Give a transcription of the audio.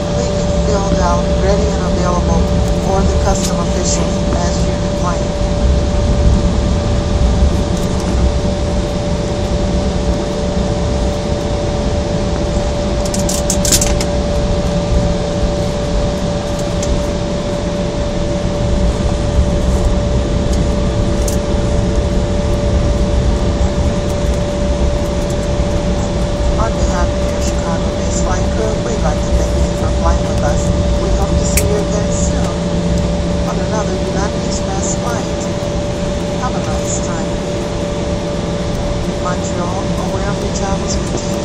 completed filled out, ready and available for the custom officials as you plan. Tchau. tchau.